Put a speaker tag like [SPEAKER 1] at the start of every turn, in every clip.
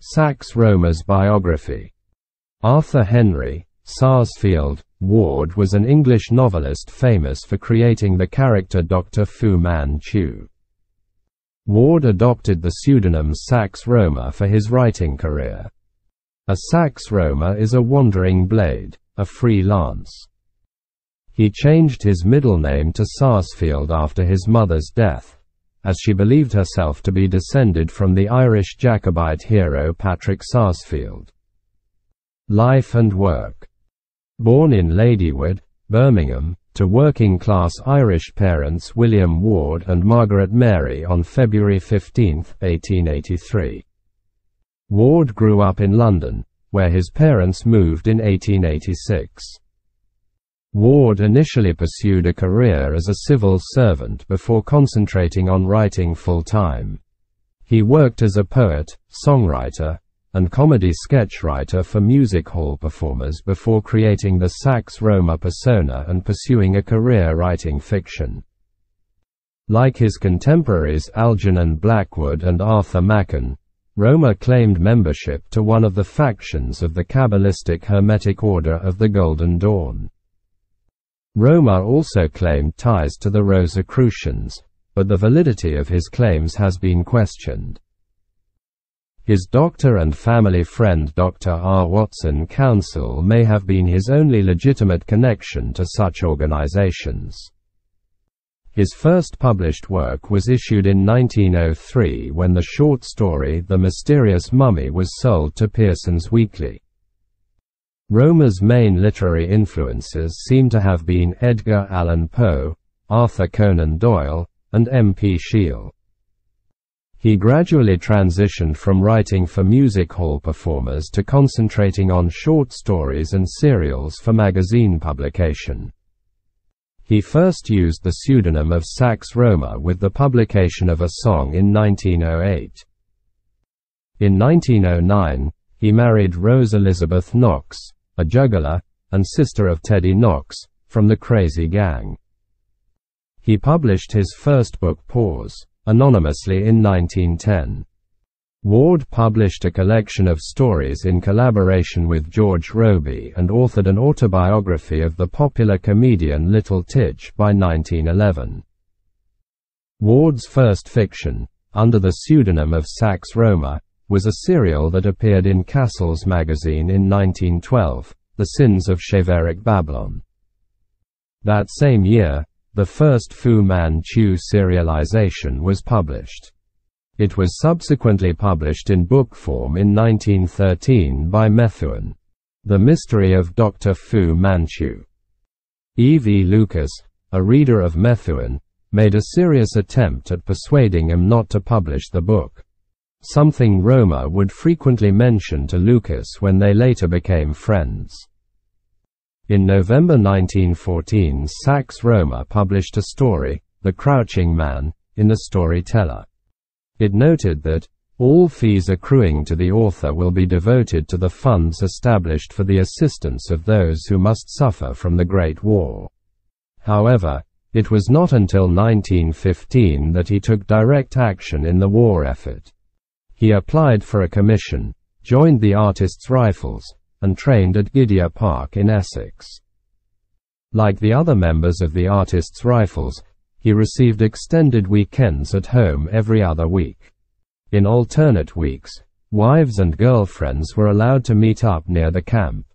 [SPEAKER 1] Sax Rohmer's biography. Arthur Henry, Sarsfield, Ward was an English novelist famous for creating the character Dr. Fu Manchu. Ward adopted the pseudonym Sax Rohmer for his writing career. A Sax Rohmer is a wandering blade, a freelance. He changed his middle name to Sarsfield after his mother's death as she believed herself to be descended from the Irish Jacobite hero Patrick Sarsfield. Life and work Born in Ladywood, Birmingham, to working-class Irish parents William Ward and Margaret Mary on February 15, 1883. Ward grew up in London, where his parents moved in 1886. Ward initially pursued a career as a civil servant before concentrating on writing full-time. He worked as a poet, songwriter, and comedy sketch writer for music hall performers before creating the Sax Rohmer persona and pursuing a career writing fiction. Like his contemporaries Algernon Blackwood and Arthur Machen, Rohmer claimed membership to one of the factions of the Kabbalistic Hermetic Order of the Golden Dawn. Rohmer also claimed ties to the Rosicrucians, but the validity of his claims has been questioned. His doctor and family friend Dr. R. Watson Councell may have been his only legitimate connection to such organizations. His first published work was issued in 1903 when the short story The Mysterious Mummy was sold to Pearson's Weekly. Rohmer's main literary influences seem to have been Edgar Allan Poe, Arthur Conan Doyle, and M. P. Shiel. He gradually transitioned from writing for music hall performers to concentrating on short stories and serials for magazine publication. He first used the pseudonym of Sax Rohmer with the publication of a song in 1908. In 1909, he married Rose Elizabeth Knox, a juggler, and sister of Teddy Knox, from the Crazy Gang. He published his first book Pause, anonymously in 1910. Ward published a collection of stories in collaboration with George Robey and authored an autobiography of the popular comedian Little Tich by 1911. Ward's first fiction, under the pseudonym of Sax Rohmer, was a serial that appeared in Cassell's magazine in 1912, The Sins of Séverac Bablon. That same year, the first Fu Manchu serialization was published. It was subsequently published in book form in 1913 by Methuen. The Mystery of Dr. Fu Manchu. E. V. Lucas, a reader of Methuen, made a serious attempt at persuading him not to publish the book something Rohmer would frequently mention to Lucas when they later became friends. In November 1914 Sax Rohmer published a story, The Crouching Man, in The Storyteller. It noted that, all fees accruing to the author will be devoted to the funds established for the assistance of those who must suffer from the Great War. However, it was not until 1915 that he took direct action in the war effort. He applied for a commission, joined the Artists' Rifles, and trained at Gidea Park in Essex. Like the other members of the Artists' Rifles, he received extended weekends at home every other week. In alternate weeks, wives and girlfriends were allowed to meet up near the camp.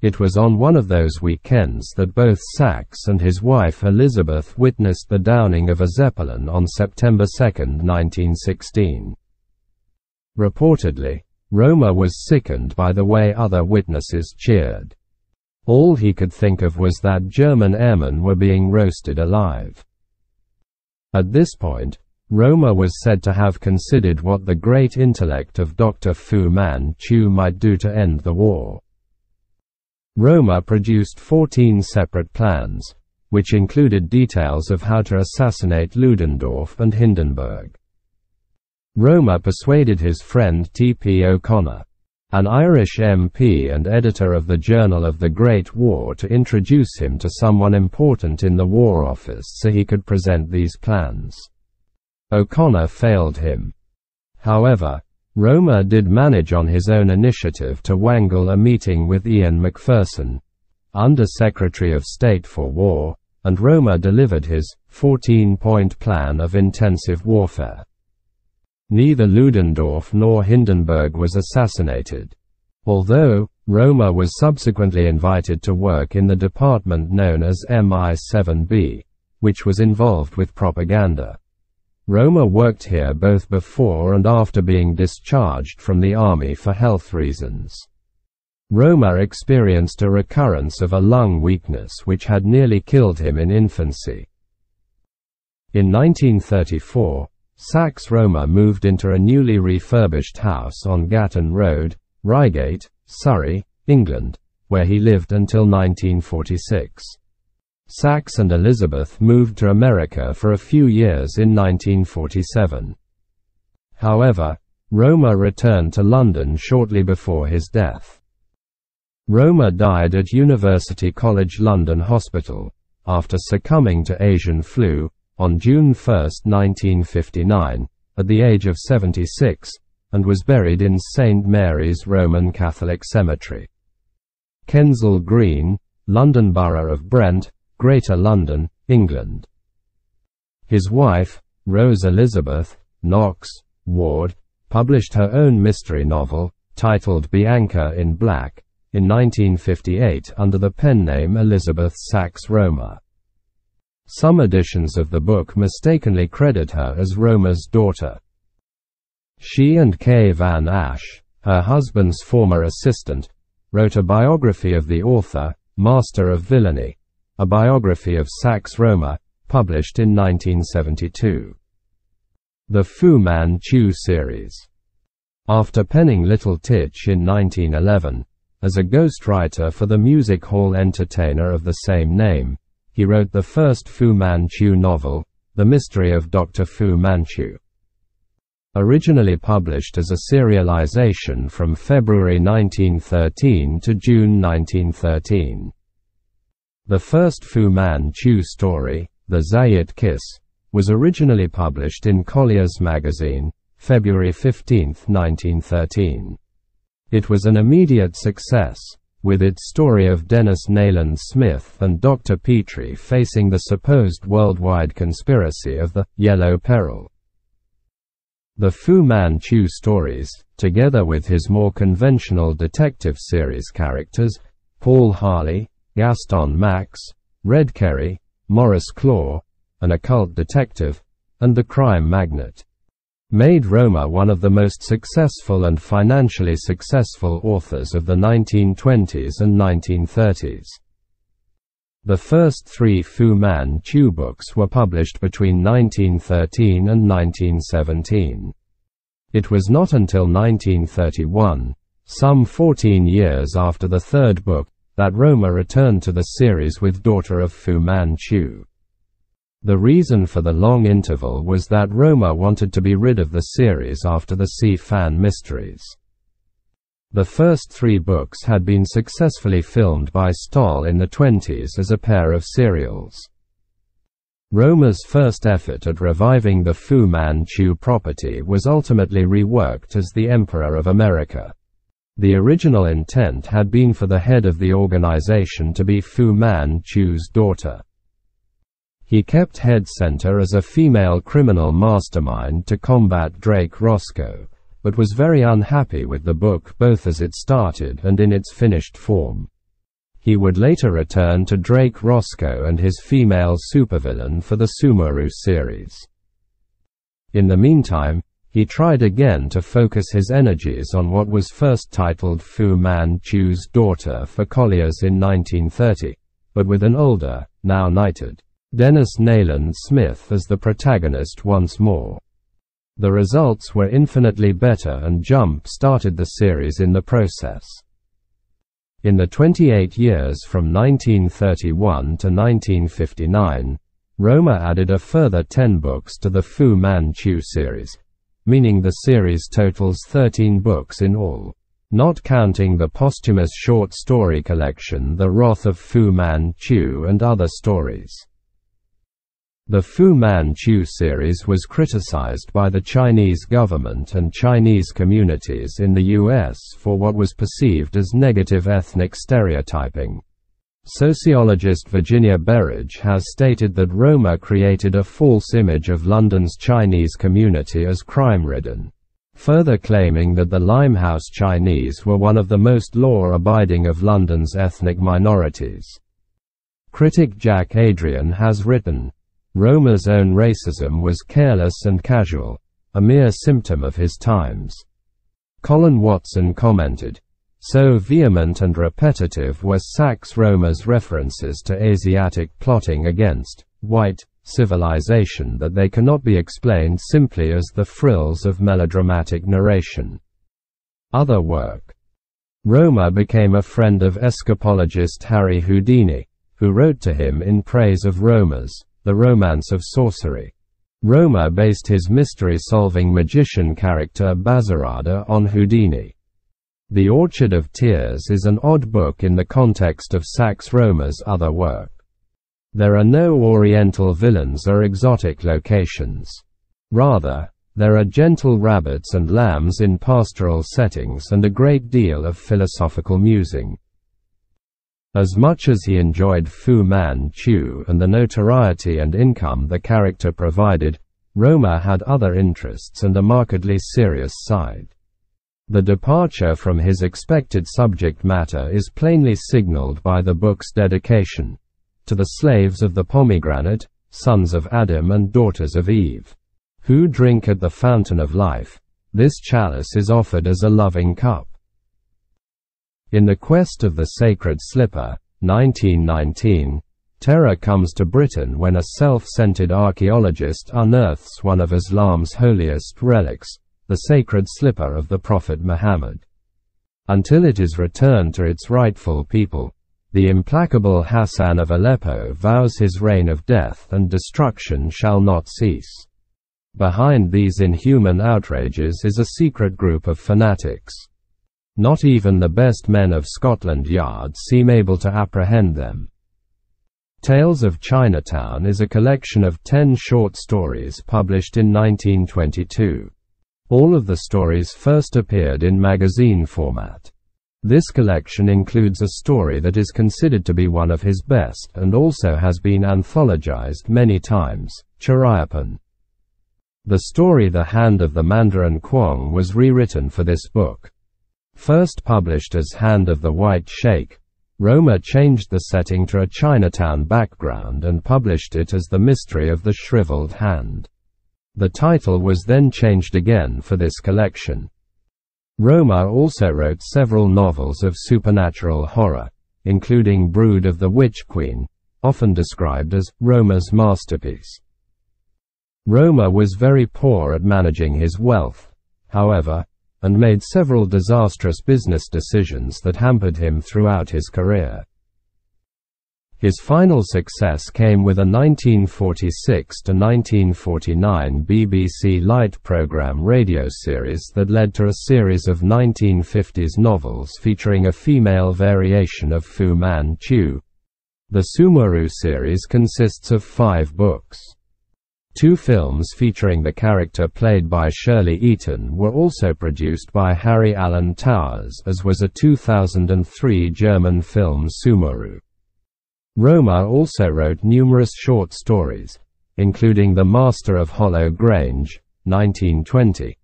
[SPEAKER 1] It was on one of those weekends that both Sax and his wife Elizabeth witnessed the downing of a Zeppelin on September 2, 1916. Reportedly, Rohmer was sickened by the way other witnesses cheered. All he could think of was that German airmen were being roasted alive. At this point, Rohmer was said to have considered what the great intellect of Dr. Fu Manchu might do to end the war. Rohmer produced 14 separate plans, which included details of how to assassinate Ludendorff and Hindenburg. Rohmer persuaded his friend T. P. O'Connor, an Irish MP and editor of the Journal of the Great War to introduce him to someone important in the War Office so he could present these plans. O'Connor failed him. However, Rohmer did manage on his own initiative to wangle a meeting with Ian McPherson, Under Secretary of State for War, and Rohmer delivered his 14-point plan of intensive warfare. Neither Ludendorff nor Hindenburg was assassinated. Although, Rohmer was subsequently invited to work in the department known as MI7B, which was involved with propaganda. Rohmer worked here both before and after being discharged from the army for health reasons. Rohmer experienced a recurrence of a lung weakness which had nearly killed him in infancy. In 1934, Sax Rohmer moved into a newly refurbished house on Gatton Road, Reigate, Surrey, England, where he lived until 1946. Sax and Elizabeth moved to America for a few years in 1947. However, Rohmer returned to London shortly before his death. Rohmer died at University College London Hospital, after succumbing to Asian flu, on June 1, 1959, at the age of 76, and was buried in St. Mary's Roman Catholic Cemetery. Kensal Green, London Borough of Brent, Greater London, England. His wife, Rose Elizabeth Knox Ward, published her own mystery novel, titled Bianca in Black, in 1958 under the pen name Elizabeth Sax Rohmer. Some editions of the book mistakenly credit her as Rohmer's daughter. She and Kay Van Ash, her husband's former assistant, wrote a biography of the author, Master of Villainy, a biography of Sax Rohmer, published in 1972. The Fu Manchu series. After penning Little Tich in 1911, as a ghostwriter for the music hall entertainer of the same name, he wrote the first Fu Manchu novel, The Mystery of Dr. Fu Manchu. Originally published as a serialization from February 1913 to June 1913. The first Fu Manchu story, The Zayat Kiss, was originally published in Collier's magazine, February 15, 1913. It was an immediate success, with its story of Denis Nayland Smith and Dr. Petrie facing the supposed worldwide conspiracy of the Yellow Peril. The Fu Manchu stories, together with his more conventional detective series characters, Paul Harley, Gaston Max, Red Kerry, Moris Klaw, an occult detective, and the crime magnate. Made Rohmer one of the most successful and financially successful authors of the 1920s and 1930s. The first three Fu Manchu books were published between 1913 and 1917. It was not until 1931, some 14 years after the third book, that Rohmer returned to the series with Daughter of Fu Manchu. The reason for the long interval was that Rohmer wanted to be rid of the series after the Si-Fan Mysteries. The first three books had been successfully filmed by Stoll in the 20s as a pair of serials. Rohmer's first effort at reviving the Fu Manchu property was ultimately reworked as The Emperor of America. The original intent had been for the head of the organization to be Fu Manchu's daughter. He kept head center as a female criminal mastermind to combat Drake Roscoe, but was very unhappy with the book both as it started and in its finished form. He would later return to Drake Roscoe and his female supervillain for the Sumuru series. In the meantime, he tried again to focus his energies on what was first titled Fu Manchu's Daughter for Collier's in 1930, but with an older, now knighted, Denis Nayland Smith as the protagonist once more. The results were infinitely better and Jump started the series in the process. In the 28 years from 1931 to 1959, Rohmer added a further 10 books to the Fu Manchu series, meaning the series totals 13 books in all. Not counting the posthumous short story collection The Wrath of Fu Manchu and other stories. The Fu Manchu series was criticized by the Chinese government and Chinese communities in the U.S. for what was perceived as negative ethnic stereotyping. Sociologist Virginia Berridge has stated that Rohmer created a false image of London's Chinese community as crime-ridden, further claiming that the Limehouse Chinese were one of the most law-abiding of London's ethnic minorities. Critic Jack Adrian has written, Rohmer's own racism was careless and casual, a mere symptom of his times. Colin Watson commented, so vehement and repetitive were Sax Rohmer's references to Asiatic plotting against white civilization that they cannot be explained simply as the frills of melodramatic narration. Other work Rohmer became a friend of escapologist Harry Houdini, who wrote to him in praise of Rohmer's The Romance of Sorcery. Rohmer based his mystery-solving magician character Bazarada on Houdini. The Orchard of Tears is an odd book in the context of Sax Rohmer's other work. There are no oriental villains or exotic locations. Rather, there are gentle rabbits and lambs in pastoral settings and a great deal of philosophical musing. As much as he enjoyed Fu Manchu and the notoriety and income the character provided, Rohmer had other interests and a markedly serious side. The departure from his expected subject matter is plainly signaled by the book's dedication to the slaves of the pomegranate, sons of Adam and daughters of Eve, who drink at the fountain of life. This chalice is offered as a loving cup. In the quest of the sacred slipper, 1919, terror comes to Britain when a self-centered archaeologist unearths one of Islam's holiest relics, the sacred slipper of the Prophet Muhammad. Until it is returned to its rightful people, the implacable Hassan of Aleppo vows his reign of death and destruction shall not cease. Behind these inhuman outrages is a secret group of fanatics. Not even the best men of Scotland Yard seem able to apprehend them. Tales of Chinatown is a collection of ten short stories published in 1922. All of the stories first appeared in magazine format. This collection includes a story that is considered to be one of his best and also has been anthologized many times, Tcheriapin. The story The Hand of the Mandarin Quong was rewritten for this book. First published as Hand of the White Sheikh, Rohmer changed the setting to a Chinatown background and published it as The Mystery of the Shriveled Hand. The title was then changed again for this collection. Rohmer also wrote several novels of supernatural horror, including Brood of the Witch Queen, often described as Rohmer's masterpiece. Rohmer was very poor at managing his wealth, however, and made several disastrous business decisions that hampered him throughout his career. His final success came with a 1946–1949 BBC Light programme radio series that led to a series of 1950s novels featuring a female variation of Fu Manchu. The Sumuru series consists of five books. Two films featuring the character played by Shirley Eaton were also produced by Harry Alan Towers as was a 2003 German film Sumuru. Rohmer also wrote numerous short stories, including The Master of Hollow Grange, 1920,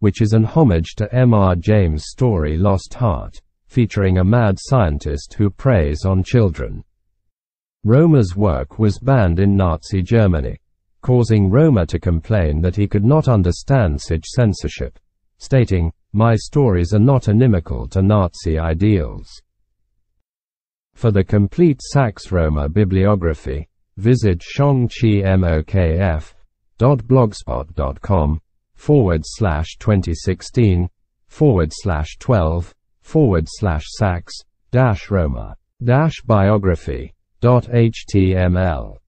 [SPEAKER 1] which is an homage to M. R. James' story Lost Heart, featuring a mad scientist who preys on children. Rohmer's work was banned in Nazi Germany, causing Rohmer to complain that he could not understand such censorship, stating, My stories are not inimical to Nazi ideals. For the complete Sax Rohmer bibliography, visit shangchimokf.blogspot.com forward slash 2016 forward slash 12 forward slash Sax dash Rohmer dash biography dot html